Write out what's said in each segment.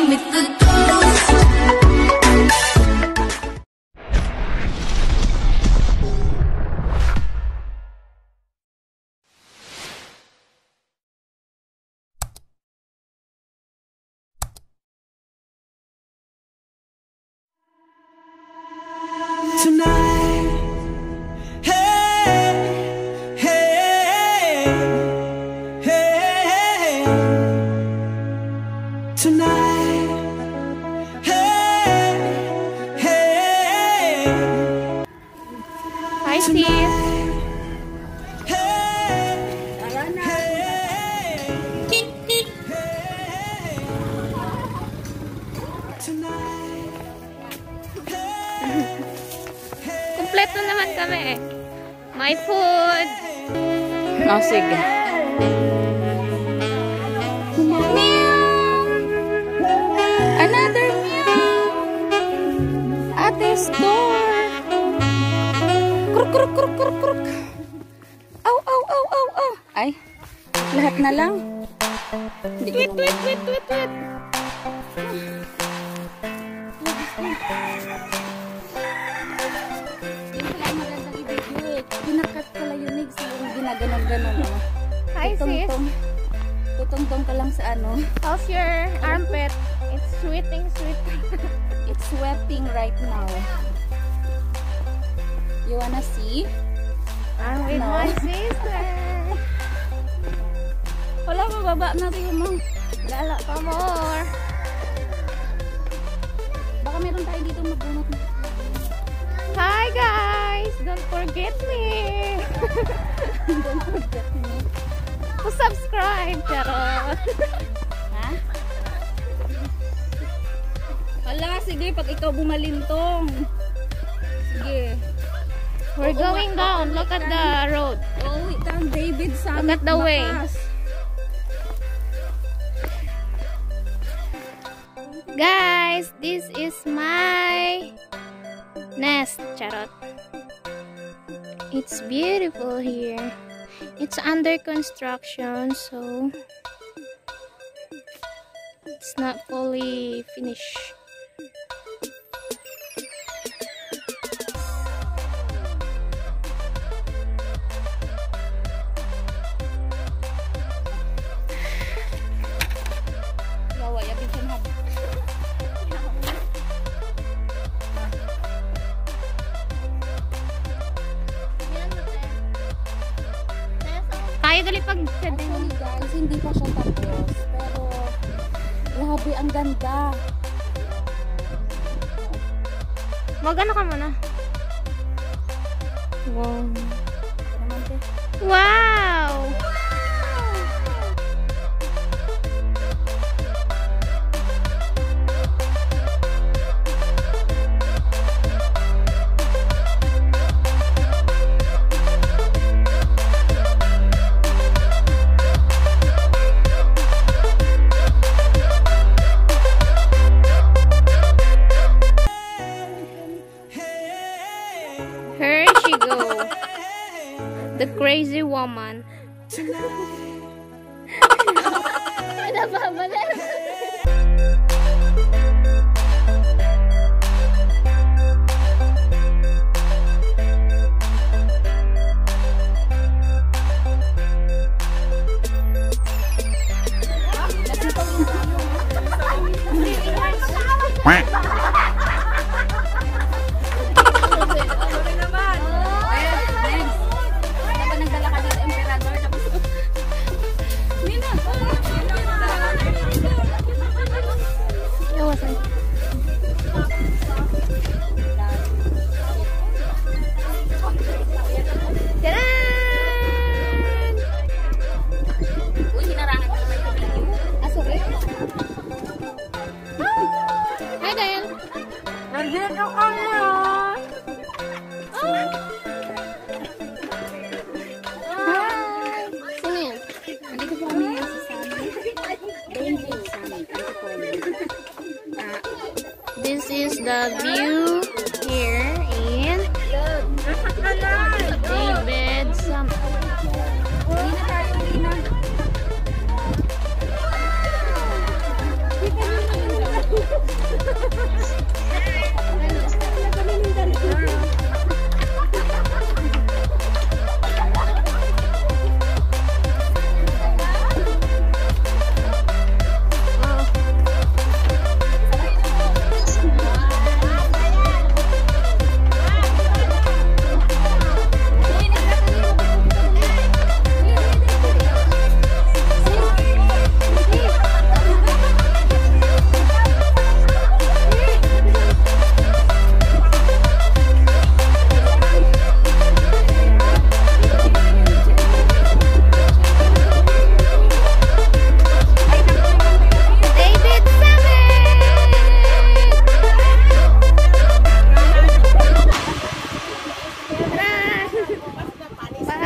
with the Kompleto naman kami. My food. Oh, sige. Meow. Another meow. Ate's door. Kruk, kruk, kruk, kruk, kruk. Aw, aw, aw. Ay, lahat na lang. Wait, wait, wait, wait, wait. Pinakat pala yun. Sa yung ginaganon-ganon. Oh. Hi, sis. Tutong-tong. Tutong-tong ka lang sa ano. How's your armpit? It's sweating, sweating. It's sweating right now. You wanna see? I'm with No. my sister. Wala, mababa na rin mo. Lala pa more. Baka meron tayo dito magbunot na. Hi, guys. Don't forget me. Don't forget me. to subscribe. Charot. Ha? Wala, sige. Pag ikaw bumalintong. Sige. We're going down. Look at the road. Oh, wait David sa Look at the way. Guys, this is my nest, charot. It's beautiful here. It's under construction, so it's not fully finished. Tayo gali pag Actually guys, hindi pa siya tapos. Pero, grabe, ang ganda. Mag ano ka muna? Wow. Wow! The view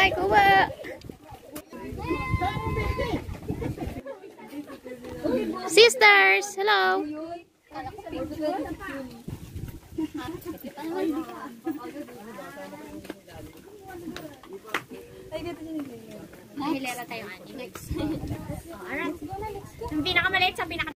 Ay, kuha. Sisters, hello. Nahilera tayo ani. Next. Alright. Yung pinakamaliit sa pinaka...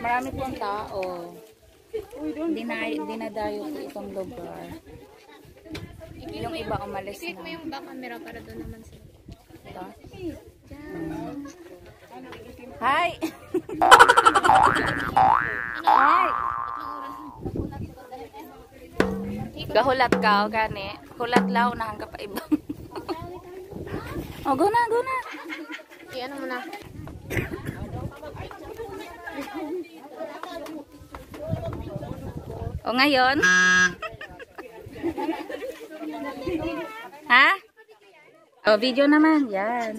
Marami pong tao. Dinay, dinadayo po itong lugar. Yung iba umalis Click mo na. yung back camera para doon naman sila. Ito. Hi! Hi! Gahulat ka, o gani. Hulat lao na hanggang pa ibang. oh, go na, go na. I-ano mo na. O ngayon? ha? O, video naman. Yan.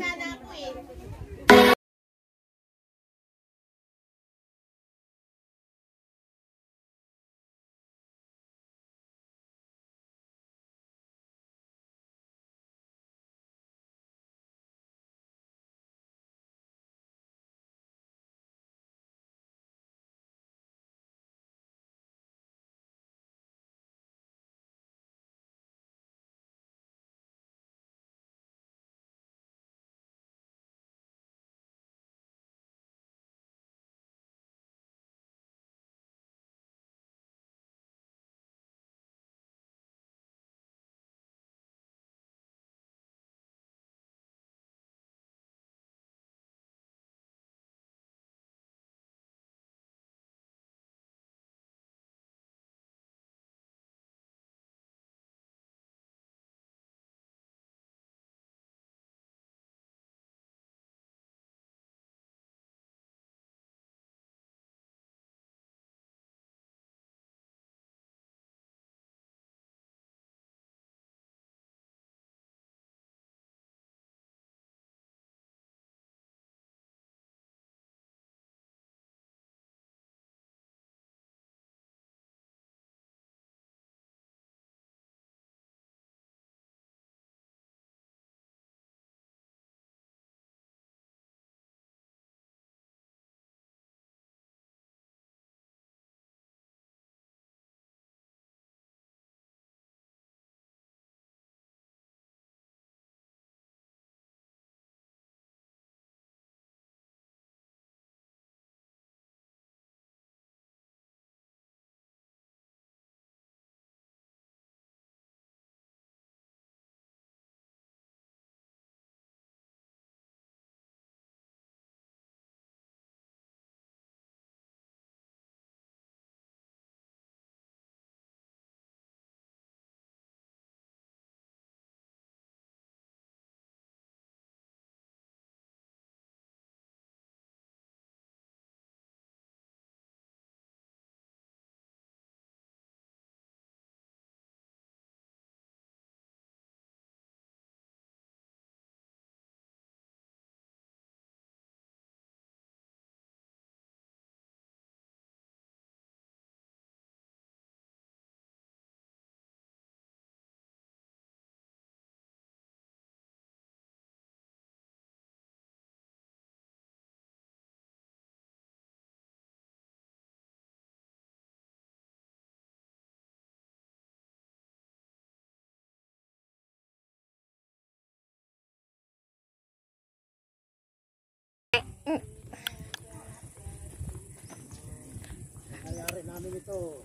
namin ito.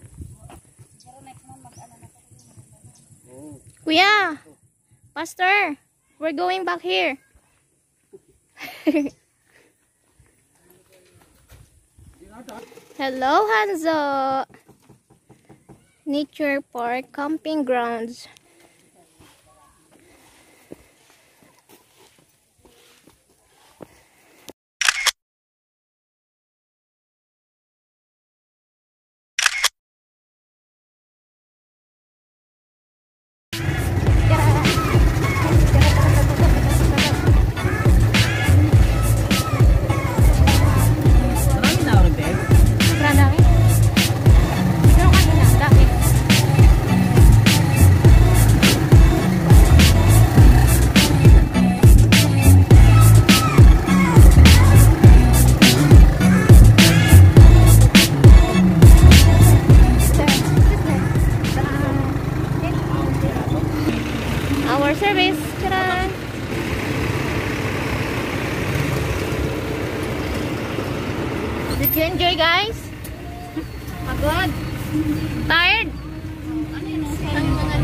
Pero next month, mag-ano na. Oh. Kuya! Pastor! We're going back here. Hello, Hanzo! Nature Park Camping Grounds. You enjoy guys? Pagod? Tired? Ano yun? Ano yun?